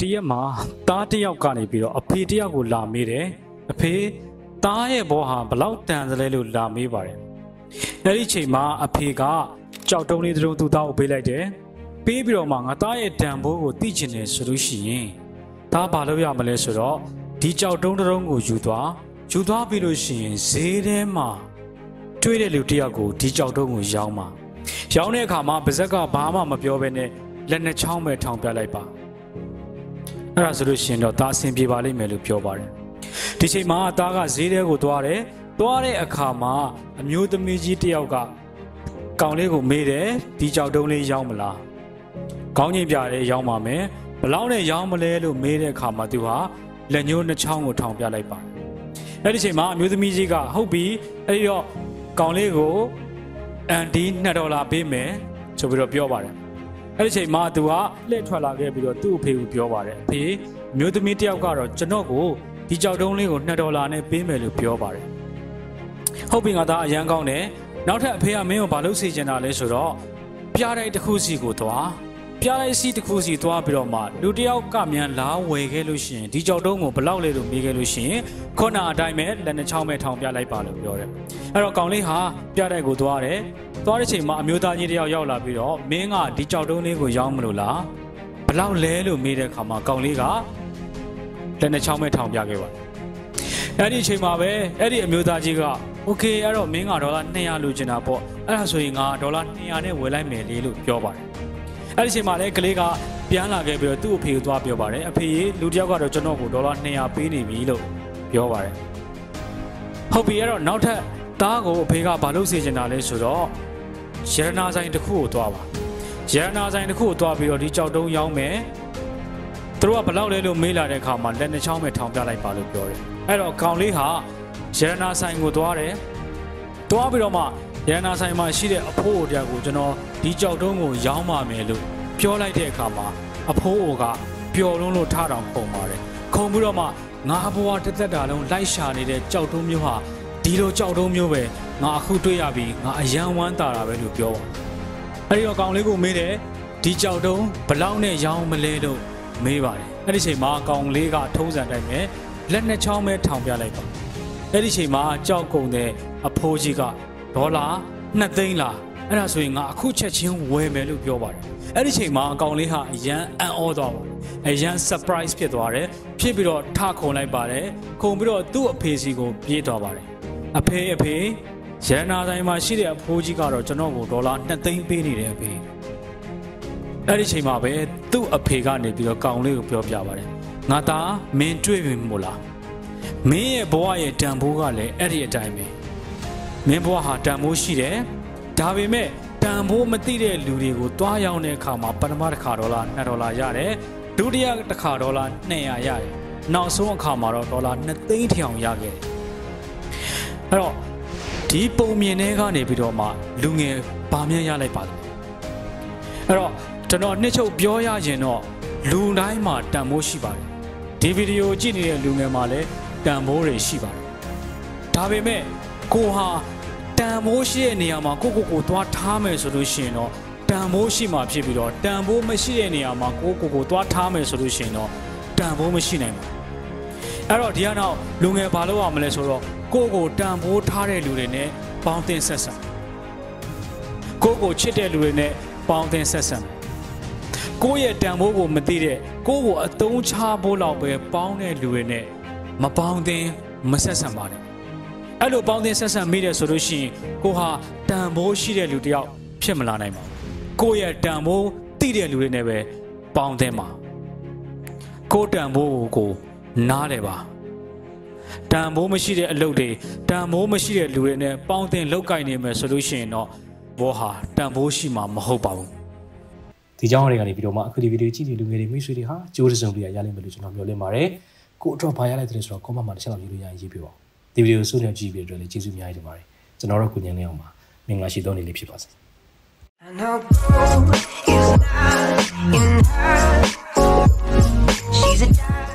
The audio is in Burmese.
တရက်မှာသားတစ်ယောက်ကနေပြီးတော့အဖေတစ်ယောက်ကိုလာမေးတယ်အဖေသားရဲ့ဘောဟာဘလောက်တန်သလဲလို့လာမေးပါတယ်အဲ့ဒီချိန်မှာအဖေကကြောက်တုံးလေးတစ်လုံးသူ့သားကိုပေးလိုက်တယ်ပေးပြီးတော့မှငါသားရဲ့တန်ဖိုးကိုသိချင်တယ်ဆိုလို့ရှိရင်သားဘာလုပ်ရမလဲဆိုတော့ဒီကြောက်တုံးတစ်လုံးကိုယူသွားယူသွားပြီးလို့ရှိရင်ဈေးထဲမှာတွေ့တဲ့လူတစ်ယောက်ကိုဒီကြောက်တုံးကိုရောင်းပါရောင်းတဲ့အခါမှာပါဇက်ကဘာမှမပြောဘဲနဲ့လက်နှစ်ချောင်းပဲထောင်ပြလိုက်ပါ အဲ့ဒါဆိုလို့ရှိရင်တော့ဒါအဆင်ပြေပါလိမ့်မယ်လို့ပြောပါတယ်ဒီချိန်မှာသားကဈေးထဲကိုသွားတယ်သွားတဲ့အခါမှာအမျိုးသမီးကြီးတယောက်ကကောင်လေးကိုမေးတယ်ဒီကြောက်တုံးလေးရောင်းမလားခေါင်းငိမ့်ပြတယ်ရောင်းပါမယ်ဘလောက်နဲ့ရောင်းမလဲလို့မေးတဲ့အခါမှာသူဟာလက်ညှိုးနှစ်ချောင်းကိုထောင်ပြလိုက်ပါတယ်အဲ့ဒီချိန်မှာအမျိုးသမီးကြီးကဟုတ်ပြီအဲ့ဒီတော့ကောင်လေးကိုအန်ဒီ2ဒေါ်လာပေးမယ်ဆိုပြီးတော့ပြောပါတယ် အဲ့ဒီချိန်မှာသူကလှည့်ထွက်လာခဲ့ပြီးတော့သူ့အဖေကိုပြောပါတယ်အဖေမျိုးသမီးတယောက်ကတော့ကျွန်တော်ကိုဒီကြောက်တုံးလေးကို2ဒေါ်လာနဲ့ပေးမယ်လို့ပြောပါတယ်ဟုတ်ပြီငါသားအရန်ကောင်းတယ်နောက်ထပ်အဖေကမင်းကိုဘာလို့စေချင်တာလဲဆိုတော့ပြားတိုက်တစ်ခုစီကိုသွား ပြားတိုက်စီတစ်ခုစီသွားပြီးတော့မှလူတယောက်ကမြန်လာဝယ်ခဲ့လို့ရှိရင်ဒီကြောက်တုံးကိုဘလောက်လဲလို့မေးခဲ့လို့ရှိရင်ခုနအတိုင်းပဲလက်နှချောင်းပဲထောင်ပြလိုက်ပါလို့ပြောတယ်အဲ့တော့ကောင်လေးဟာပြားတိုက်ကိုသွားတယ်သွားတဲ့ချိန်မှာအမျိုးသားကြီးတယောက်ရောက်လာပြီးတော့မင်းကဒီကြောက်တုံးလေးကိုရောင်းမလို့လားဘလောက်လဲလို့မေးတဲ့အခါမှာကောင်လေးကလက်နှချောင်းပဲထောင်ပြခဲ့ပါတယ်အဲ့ဒီအချိန်မှာပဲအဲ့ဒီအမျိုးသားကြီးကโอเคအဲ့တော့မင်းကဒေါ်လာ200လိုချင်တာပေါ့အဲ့ဒါဆိုရင်ငါဒေါ်လာ200နဲ့ဝယ်လိုက်မယ်လေလို့ပြောပါတယ် အဲ့ဒီအချိန်မှာလည်းကလေးကပြန်လာခဲ့ပြီးတော့သူ့အဖေကိုသွားပြောပါတယ်အဖေလူတယောက်ကတော့ကျွန်တော်ကိုဒေါ်လာ200ပေးနေပြီလို့ပြောပါတယ်ဟုတ်ပြီအဲ့တော့နောက်ထပ်သားကိုအဖေကဘာလို့စေချင်တာလဲဆိုတော့ရတနာဆိုင်တစ်ခုကိုသွားပါရတနာဆိုင်တစ်ခုကိုသွားပြီးတော့ဒီကြောက်တုံးရောင်းမယ်သူတို့ကဘလောက်လဲလို့မေးလာတဲ့အခါမှာလက်နှချောင်းပဲထောင်ပြလိုက်ပါလို့ပြောတယ်အဲ့တော့ကောင်လေးဟာရတနာဆိုင်ကိုသွားတယ်သွားပြီးတော့မှ ရတနာဆိုင်မှာရှိတဲ့အဖိုးအိုတရားကိုကျွန်တော်ဒီကြောက်တုံးကိုရောင်းပါမယ်လို့ပြောလိုက်တဲ့အခါမှာအဖိုးအိုကပျော်လုံးလို့ထတောင်ခုံပါတယ်ခုံပြီးတော့မှငါဘဝတစ်သက်တာလုံးလိုက်ရှာနေတဲ့ကြောက်တုံးမျိုးဟာဒီလိုကြောက်တုံးမျိုးပဲငါအခုတွေ့ရပြီငါအယံဝမ်းတာတာပဲလို့ပြောပါအဲ့ဒီတော့ကောင်လေးကိုမေးတယ်ဒီကြောက်တုံးဘလောက်နဲ့ရောင်းမလဲလို့မေးပါတယ်အဲ့ဒီချိန်မှာကောင်လေးကထုံးစံတိုင်းပဲလက်နှစ်ချောင်းပဲထောင်ပြလိုက်ပါအဲ့ဒီချိန်မှာကြောက်ကုန်တဲ့အဖိုးကြီးက ဒေါ်လာ2သိန်းလားအဲ့ဒါဆိုရင်ငါအခုချက်ချင်းဝယ်မယ်လို့ပြောပါတယ်အဲ့ဒီချိန်မှာအကောင်လေးဟာအရန်အံ့ဩသွားပါတယ်အရန် surprise ဖြစ်သွားတယ်ဖြစ်ပြီးတော့ထခုန်လိုက်ပါတယ်ခုန်ပြီးတော့သူ့အဖေစီကိုပြေးသွားပါတယ်အဖေအဖေရန်နာတိုင်းမှာရှိတဲ့အဖိုးကြီးကတော့ကျွန်တော်ကိုဒေါ်လာ2သိန်းပေးနေတယ်အဖေအဲ့ဒီချိန်မှာပဲသူ့အဖေကနေပြီးတော့ကောင်လေးကိုပြောပြပါတယ်ငါသားမင်းတွေ့ပြီမို့လားမင်းရဲ့ဘဝရဲ့တန်ဖိုးကလည်းအဲ့ဒီအတိုင်းပဲ မင်းဘဝဟာတန်ဖိုးရှိတယ်ဒါပေမဲ့တန်ဖိုးမသိတဲ့လူတွေကိုတွားရောက်တဲ့အခါမှာပထမတစ်ခါဒေါ်လာ2ဒေါ်လာရတယ်ဒုတိယတစ်ခါဒေါ်လာ200ရတယ်နောက်ဆုံးအခါမှာတော့ဒေါ်လာ2သိန်းထအောင်ရခဲ့တယ်အဲ့တော့ဒီပုံမြင်တဲ့ကနေပြီးတော့မှလူငယ်ဗာမြင်ရလိုက်ပါလားအဲ့တော့ကျွန်တော်နှစ်ချုပ်ပြောရရင်တော့လူတိုင်းမှာတန်ဖိုးရှိပါတယ်ဒီဗီဒီယိုကြည့်နေတဲ့လူငယ်မှာလည်းတန်ဖိုးတွေရှိပါတယ်ဒါပေမဲ့ ကိုဟာတန်ဖိုးရှိတဲ့နေရာမှာကိုကိုကိုသွားထားမယ်ဆိုလို့ရှိရင်တော့တန်ဖိုးရှိမှဖြစ်ပြီးတော့တန်ဖိုးမရှိတဲ့နေရာမှာကိုကိုကိုသွားထားမယ်ဆိုလို့ရှိရင်တော့တန်ဖိုးမရှိနိုင်ဘူးအဲ့တော့ဒီကနောက်လူငယ်ဘာလုပ်ရမလဲဆိုတော့ကိုကိုတန်ဖိုးထားတဲ့လူတွေနဲ့ပေါင်းတင်ဆက်ဆံကိုကိုချစ်တဲ့လူတွေနဲ့ပေါင်းတင်ဆက်ဆံကိုရဲ့တန်ဖိုးကိုမသိတဲ့ကိုကိုအတုံးချဖို့လောက်ပဲပေါင်းတဲ့လူတွေနဲ့မပေါင်းတင်မဆက်ဆံပါနဲ့ အဲ့လိုပေါင်းတင်ဆက်ဆံမိတယ်ဆိုလို့ရှိရင်ကိုဟာတန်ဖိုးရှိတဲ့လူတယောက်ဖြစ်မလာနိုင်ပါဘူးကိုရဲ့တန်ဖိုးသိတဲ့လူတွေနဲ့ပဲပေါင်းတင်ပါကိုတန်ဖိုးကိုကိုနားတယ်ပါတန်ဖိုးမရှိတဲ့အလုပ်တွေတန်ဖိုးမရှိတဲ့လူတွေနဲ့ပေါင်းတင်လောက်ကင်နေမယ်ဆိုလို့ရှိရင်တော့ဘောဟာတန်ဖိုးရှိမှာမဟုတ်ပါဘူးဒီကြောင်းတွေကနေပြီးတော့မှအခုဒီဗီဒီယိုကြည့်နေလူငယ်တွေမိတ်ဆွေတွေဟာကြိုးတစုံလေးရရလိမ့်မယ်လို့ကျွန်တော်မျှော်လင့်ပါတယ်ကိုအတွက်ဘာရလိုက်တယ်ဆိုတော့ comment မှာတစ်ချက်လောက်ရေးလို့ရရင်ရေးပြပါ ဒီဗီဒီယိုစုံကြည့်ပြီးအတွက်လည်းကျေးဇူးအများကြီးတင်ပါတယ်ကျွန်တော်တို့ကိုညံနေအောင်ပါမင်္ဂလာရှိသောနေ့လေးဖြစ်ပါစေ And how cold is not in her She's a